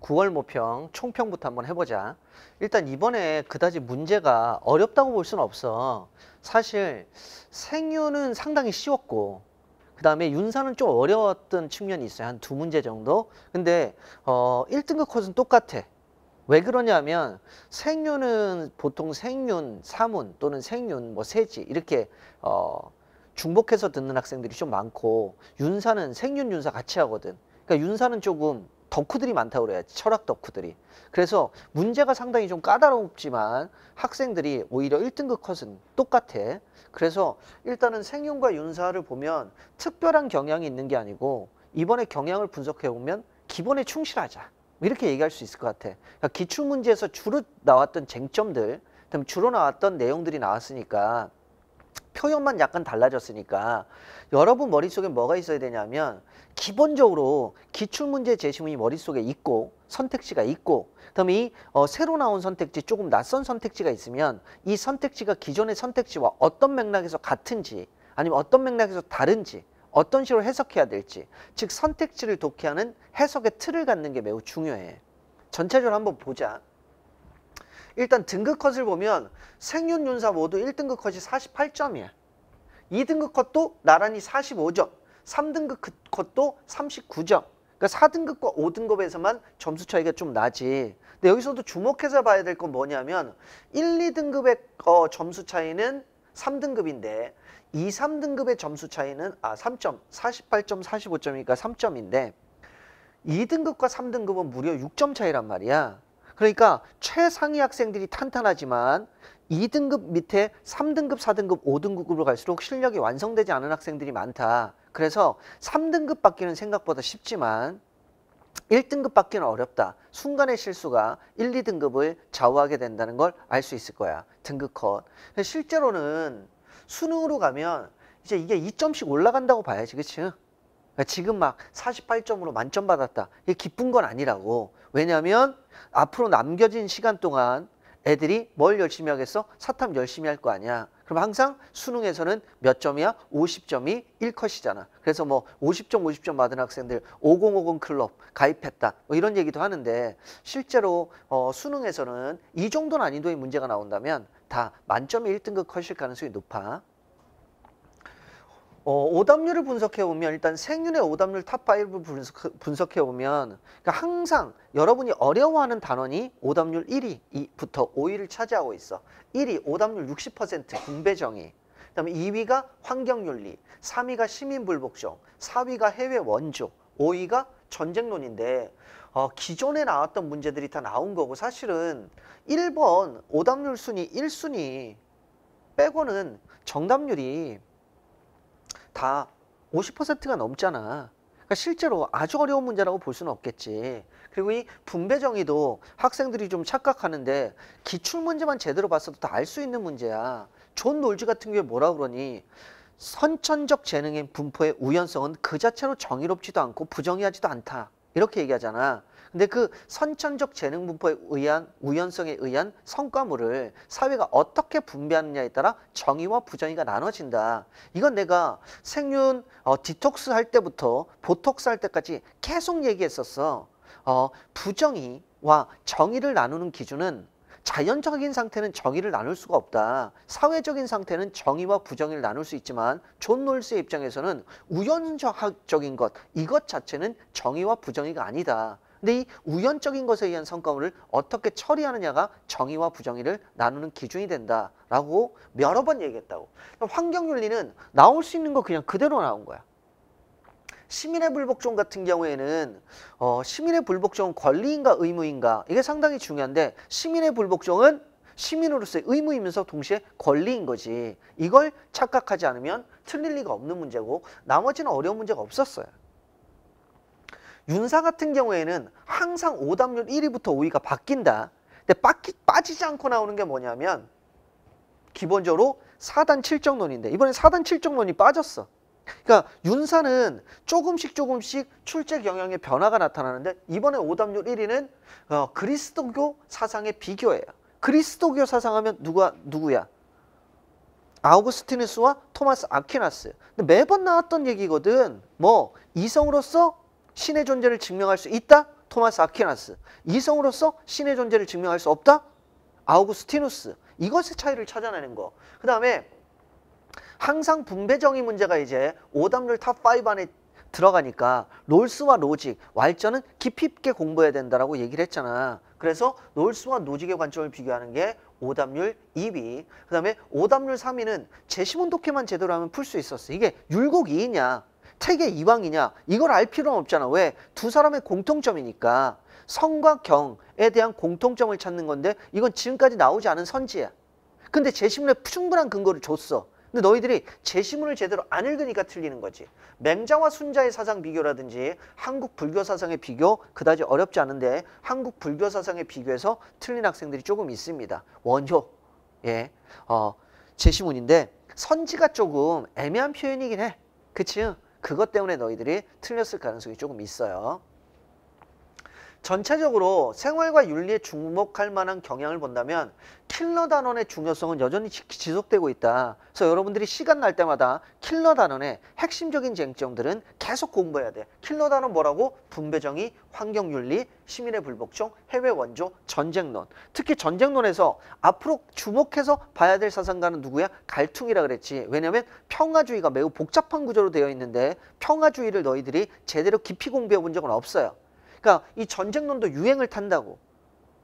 9월 모평 총평부터 한번 해보자. 일단 이번에 그다지 문제가 어렵다고 볼 수는 없어. 사실 생유는 상당히 쉬웠고 그 다음에 윤사는 좀 어려웠던 측면이 있어요. 한 두 문제 정도. 근데 어 1등급 컷은 똑같아. 왜 그러냐면 생윤은 보통 생윤, 사문 또는 생윤, 뭐 세지 이렇게 어 중복해서 듣는 학생들이 좀 많고 윤사는 생윤, 윤사 같이 하거든. 그러니까 윤사는 조금 덕후들이 많다고 그래야지 철학 덕후들이. 그래서 문제가 상당히 좀 까다롭지만 학생들이 오히려 1등급 컷은 똑같아. 그래서 일단은 생윤과 윤사를 보면 특별한 경향이 있는 게 아니고 이번에 경향을 분석해 보면 기본에 충실하자. 이렇게 얘기할 수 있을 것 같아. 그러니까 기출문제에서 주로 나왔던 쟁점들 그다음에 주로 나왔던 내용들이 나왔으니까 표현만 약간 달라졌으니까 여러분 머릿속에 뭐가 있어야 되냐면 기본적으로 기출문제 제시문이 머릿속에 있고 선택지가 있고 그다음에 이 어, 새로 나온 선택지 조금 낯선 선택지가 있으면 이 선택지가 기존의 선택지와 어떤 맥락에서 같은지 아니면 어떤 맥락에서 다른지 어떤 식으로 해석해야 될지 즉 선택지를 독해하는 해석의 틀을 갖는 게 매우 중요해. 전체적으로 한번 보자 일단 등급 컷을 보면 생윤, 윤사 모두 1등급 컷이 48점이야. 2등급 컷도 나란히 45점. 3등급 컷도 39점. 그러니까 4등급과 5등급에서만 점수 차이가 좀 나지. 근데 여기서도 주목해서 봐야 될 건 뭐냐면 1, 2등급의 어, 점수 차이는 3등급인데 2, 3등급의 점수 차이는 아 3점, 48점, 45점이니까 3점인데 2등급과 3등급은 무려 6점 차이란 말이야. 그러니까 최상위 학생들이 탄탄하지만 2등급 밑에 3등급, 4등급, 5등급으로 갈수록 실력이 완성되지 않은 학생들이 많다. 그래서 3등급 받기는 생각보다 쉽지만 1등급 받기는 어렵다. 순간의 실수가 1, 2등급을 좌우하게 된다는 걸 알 수 있을 거야. 등급 컷. 실제로는 수능으로 가면 이제 이게 2점씩 올라간다고 봐야지. 그치? 그러니까 지금 막 48점으로 만점 받았다. 이게 기쁜 건 아니라고. 왜냐하면 앞으로 남겨진 시간 동안 애들이 뭘 열심히 하겠어? 사탐 열심히 할 거 아니야. 그럼 항상 수능에서는 몇 점이야? 50점이 1컷이잖아. 그래서 뭐 50점 50점 받은 학생들 5050 클럽 가입했다. 뭐 이런 얘기도 하는데 실제로 어, 수능에서는 이 정도 난이도의 문제가 나온다면 다 만점의 1등급 컷일 가능성이 높아. 어, 오답률을 분석해 보면 일단 생윤의 오답률 top 5를 분석, 해 보면 그러니까 항상 여러분이 어려워하는 단원이 오답률 1위부터 5위를 차지하고 있어. 1위 오답률 60% 분배정의. 그다음에 2위가 환경윤리, 3위가 시민불복종, 4위가 해외 원조, 5위가 전쟁론인데 어, 기존에 나왔던 문제들이 다 나온 거고 사실은 1번 오답률 순위 1순위 빼고는 정답률이 다 50%가 넘잖아. 그러니까 실제로 아주 어려운 문제라고 볼 수는 없겠지. 그리고 이 분배 정의도 학생들이 좀 착각하는데 기출 문제만 제대로 봤어도 다 알 수 있는 문제야. 존 롤스 같은 경우에 뭐라 그러니 선천적 재능의 분포의 우연성은 그 자체로 정의롭지도 않고 부정의하지도 않다. 이렇게 얘기하잖아. 근데 그 선천적 재능 분포에 의한 우연성에 의한 성과물을 사회가 어떻게 분배하느냐에 따라 정의와 부정의가 나눠진다. 이건 내가 생윤 어, 디톡스 할 때부터 보톡스 할 때까지 계속 얘기했었어. 어, 부정의와 정의를 나누는 기준은 자연적인 상태는 정의를 나눌 수가 없다. 사회적인 상태는 정의와 부정의를 나눌 수 있지만 존 롤스의 입장에서는 우연적인 것, 이것 자체는 정의와 부정의가 아니다. 근데 이 우연적인 것에 의한 성과물을 어떻게 처리하느냐가 정의와 부정의를 나누는 기준이 된다라고 여러 번 얘기했다고. 환경윤리는 나올 수 있는 거 그냥 그대로 나온 거야. 시민의 불복종 같은 경우에는 어, 시민의 불복종은 권리인가 의무인가 이게 상당히 중요한데 시민의 불복종은 시민으로서의 의무이면서 동시에 권리인 거지. 이걸 착각하지 않으면 틀릴 리가 없는 문제고 나머지는 어려운 문제가 없었어요. 윤사 같은 경우에는 항상 오답률 1위부터 5위가 바뀐다. 근데 빠기, 빠지지 않고 나오는 게 뭐냐면 기본적으로 4단 7정론인데 이번에 4단 7정론이 빠졌어. 그러니까 윤사는 조금씩 조금씩 출제 경향의 변화가 나타나는데 이번에 오답률 1위는 어, 그리스도교 사상의 비교예요. 그리스도교 사상하면 누가 누구야? 아우구스티누스와 토마스 아퀴나스. 근데 매번 나왔던 얘기거든. 뭐 이성으로서 신의 존재를 증명할 수 있다? 토마스 아퀴나스. 이성으로서 신의 존재를 증명할 수 없다? 아우구스티누스. 이것의 차이를 찾아내는 거. 그 다음에 항상 분배 정의 문제가 이제 오답률 top 5 안에 들어가니까 롤스와 노직, 왈처는 깊이 있게 공부해야 된다라고 얘기를 했잖아. 그래서 롤스와 노직의 관점을 비교하는 게 오답률 2위. 그 다음에 오답률 3위는 제시문 독해만 제대로 하면 풀 수 있었어. 이게 율곡 이이냐, 택의 이왕이냐 이걸 알 필요는 없잖아. 왜? 두 사람의 공통점이니까. 성과 경에 대한 공통점을 찾는 건데 이건 지금까지 나오지 않은 선지야. 근데 제시문에 충분한 근거를 줬어. 근데 너희들이 제시문을 제대로 안 읽으니까 틀리는 거지. 맹자와 순자의 사상 비교라든지 한국 불교 사상의 비교 그다지 어렵지 않은데 한국 불교 사상의 비교에서 틀린 학생들이 조금 있습니다. 원효, 예, 어, 제시문인데 선지가 조금 애매한 표현이긴 해. 그치? 그것 때문에 너희들이 틀렸을 가능성이 조금 있어요. 전체적으로 생활과 윤리에 주목할 만한 경향을 본다면 킬러 단원의 중요성은 여전히 지- 지속되고 있다. 그래서 여러분들이 시간 날 때마다 킬러 단원의 핵심적인 쟁점들은 계속 공부해야 돼. 킬러 단원 뭐라고? 분배정의, 환경윤리, 시민의 불복종, 해외 원조, 전쟁론. 특히 전쟁론에서 앞으로 주목해서 봐야 될 사상가는 누구야? 갈퉁이라 그랬지. 왜냐면 평화주의가 매우 복잡한 구조로 되어 있는데 평화주의를 너희들이 제대로 깊이 공부해 본 적은 없어요. 그러니까 이 전쟁론도 유행을 탄다고.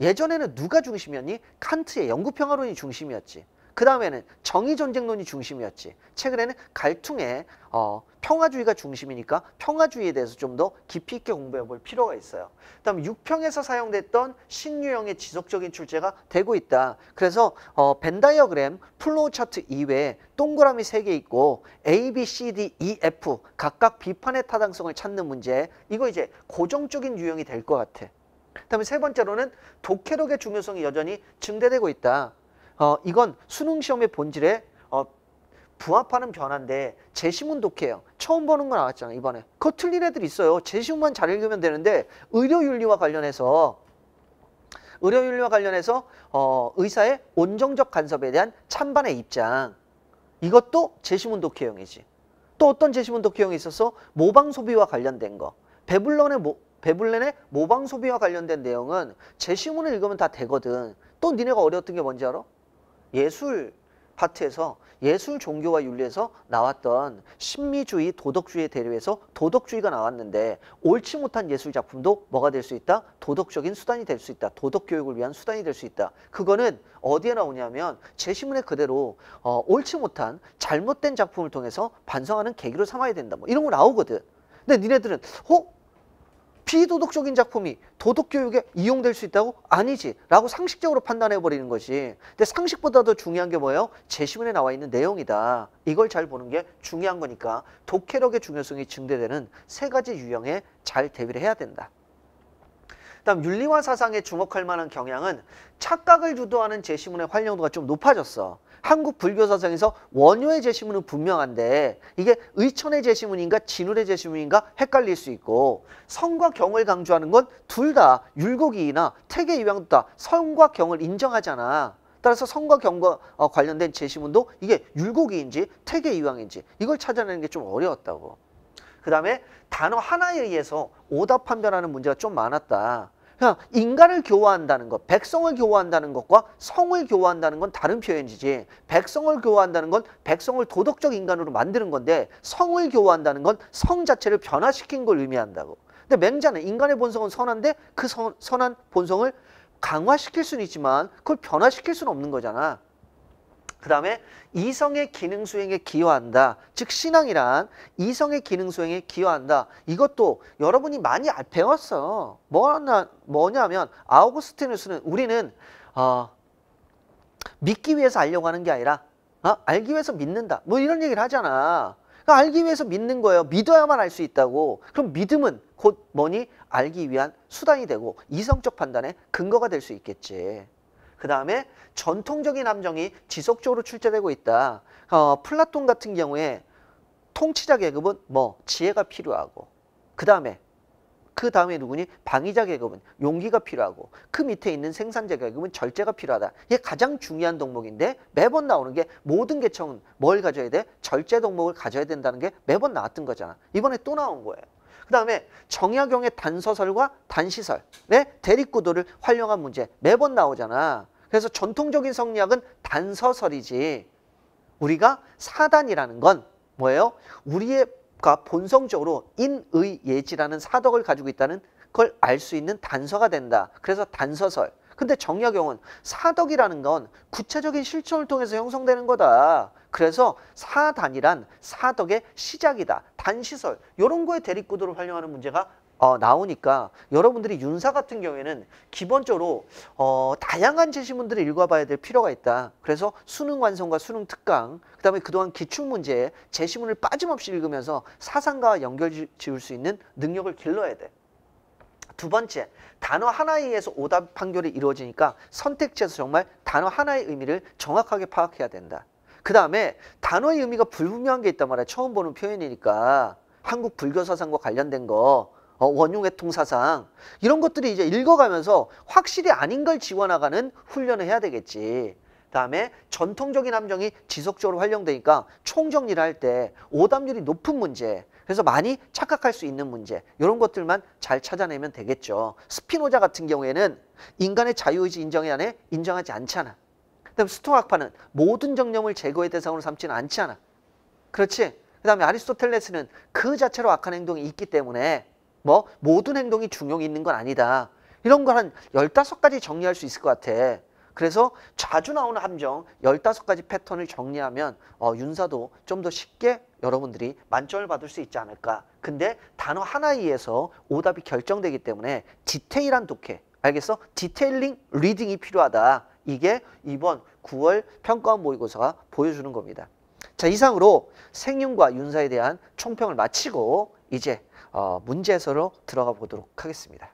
예전에는 누가 중심이었니? 칸트의 영구평화론이 중심이었지. 그 다음에는 정의전쟁론이 중심이었지. 최근에는 갈퉁의 어, 평화주의가 중심이니까 평화주의에 대해서 좀 더 깊이 있게 공부해 볼 필요가 있어요. 그 다음 6평에서 사용됐던 신유형의 지속적인 출제가 되고 있다. 그래서 어, 벤다이어그램, 플로우 차트 이외에 동그라미 3개 있고 A, B, C, D, E, F 각각 비판의 타당성을 찾는 문제 이거 이제 고정적인 유형이 될 것 같아. 그다음에 세 번째로는 독해력의 중요성이 여전히 증대되고 있다. 어, 이건 수능 시험의 본질에 어, 부합하는 변화인데 제시문 독해요. 처음 보는 거 나왔잖아 이번에. 그거 틀린 애들 있어요. 제시문만 잘 읽으면 되는데 의료윤리와 관련해서 의료윤리와 관련해서 어, 의사의 온정적 간섭에 대한 찬반의 입장 이것도 제시문 독해형이지. 또 어떤 제시문 독해형이 있었어? 모방 소비와 관련된 거. 베블런의 모, 베블렌의 모방 소비와 관련된 내용은 제시문을 읽으면 다 되거든. 또 니네가 어려웠던 게 뭔지 알아? 예술 파트에서 예술 종교와 윤리에서 나왔던 신미주의 도덕주의 대류에서 도덕주의가 나왔는데 옳지 못한 예술 작품도 뭐가 될 수 있다? 도덕적인 수단이 될 수 있다. 도덕 교육을 위한 수단이 될 수 있다. 그거는 어디에 나오냐면 제시문에 그대로 어, 옳지 못한 잘못된 작품을 통해서 반성하는 계기로 삼아야 된다. 뭐 이런 거 나오거든. 근데 니네들은 어? 비도덕적인 작품이 도덕 교육에 이용될 수 있다고? 아니지 라고 상식적으로 판단해 버리는 것이 근데 상식보다 더 중요한 게 뭐예요? 제시문에 나와 있는 내용이다 이걸 잘 보는 게 중요한 거니까 독해력의 중요성이 증대되는 세 가지 유형에 잘 대비를 해야 된다 다음 윤리와 사상에 주목할 만한 경향은 착각을 주도하는 제시문의 활용도가 좀 높아졌어 한국 불교 사상에서 원효의 제시문은 분명한데 이게 의천의 제시문인가 진울의 제시문인가 헷갈릴 수 있고 성과 경을 강조하는 건 둘 다 율곡이나 태계 이왕도 다 성과 경을 인정하잖아. 따라서 성과 경과 어, 관련된 제시문도 이게 율곡이인지 태계 이왕인지 이걸 찾아내는 게 좀 어려웠다고. 그 다음에 단어 하나에 의해서 오답 판별하는 문제가 좀 많았다. 그냥 인간을 교화한다는 것, 백성을 교화한다는 것과 성을 교화한다는 건 다른 표현이지. 백성을 교화한다는 건 백성을 도덕적 인간으로 만드는 건데 성을 교화한다는 건 성 자체를 변화시킨 걸 의미한다고. 근데 맹자는 인간의 본성은 선한데 그 선, 선한 본성을 강화시킬 수는 있지만 그걸 변화시킬 수는 없는 거잖아. 그 다음에 이성의 기능 수행에 기여한다. 즉 신앙이란 이성의 기능 수행에 기여한다. 이것도 여러분이 많이 알- 배웠어. 뭐냐, 뭐냐면 아우구스티누스는 우리는 어, 믿기 위해서 알려고 하는 게 아니라 어? 알기 위해서 믿는다. 뭐 이런 얘기를 하잖아. 그러니까 알기 위해서 믿는 거예요. 믿어야만 알 수 있다고. 그럼 믿음은 곧 뭐니? 알기 위한 수단이 되고 이성적 판단의 근거가 될 수 있겠지. 그 다음에 전통적인 함정이 지속적으로 출제되고 있다. 어, 플라톤 같은 경우에 통치자 계급은 뭐 지혜가 필요하고 그 다음에 그 다음에 누구니 방위자 계급은 용기가 필요하고 그 밑에 있는 생산자 계급은 절제가 필요하다. 이게 가장 중요한 덕목인데 매번 나오는 게 모든 계층은 뭘 가져야 돼? 절제 덕목을 가져야 된다는 게 매번 나왔던 거잖아. 이번에 또 나온 거예요. 그 다음에 정약용의 단서설과 단시설, 네? 대립구도를 활용한 문제 매번 나오잖아. 그래서 전통적인 성리학은 단서설이지. 우리가 사단이라는 건 뭐예요? 우리가 본성적으로 인의 예지라는 사덕을 가지고 있다는 걸 알 수 있는 단서가 된다. 그래서 단서설. 근데 정약용은 사덕이라는 건 구체적인 실천을 통해서 형성되는 거다. 그래서 사단이란 사덕의 시작이다. 단시설. 이런 거에 대립구도를 활용하는 문제가 어, 나오니까 여러분들이 윤사 같은 경우에는 기본적으로 어, 다양한 제시문들을 읽어봐야 될 필요가 있다. 그래서 수능 완성과 수능 특강, 그 다음에 그동안 기출문제에 제시문을 빠짐없이 읽으면서 사상과 연결 지을 수 있는 능력을 길러야 돼. 두 번째, 단어 하나에 의해서 오답 판결이 이루어지니까 선택지에서 정말 단어 하나의 의미를 정확하게 파악해야 된다. 그 다음에 단어의 의미가 불분명한 게 있단 말이야. 처음 보는 표현이니까. 한국 불교 사상과 관련된 거, 어, 원흉의 통사상 이런 것들이 이제 읽어가면서 확실히 아닌 걸 지워나가는 훈련을 해야 되겠지. 다음에 전통적인 함정이 지속적으로 활용되니까 총정리를 할 때 오답률이 높은 문제 그래서 많이 착각할 수 있는 문제 이런 것들만 잘 찾아내면 되겠죠. 스피노자 같은 경우에는 인간의 자유의지 인정해 안 해 인정하지 않잖아. 그다음 스토학파는 모든 정념을 제거의 대상으로 삼지는 않잖아. 그렇지? 그 다음에 아리스토텔레스는 그 자체로 악한 행동이 있기 때문에 뭐 모든 행동이 중용이 있는 건 아니다. 이런 걸 한 15가지 정리할 수 있을 것 같아. 그래서 자주 나오는 함정 15가지 패턴을 정리하면 어, 윤사도 좀 더 쉽게 여러분들이 만점을 받을 수 있지 않을까. 근데 단어 하나에 의해서 오답이 결정되기 때문에 디테일한 독해, 알겠어? detailing reading이 필요하다. 이게 이번 9월 평가원 모의고사가 보여주는 겁니다. 자 이상으로 생윤과 윤사에 대한 총평을 마치고 이제 어, 문제 해설로 들어가 보도록 하겠습니다.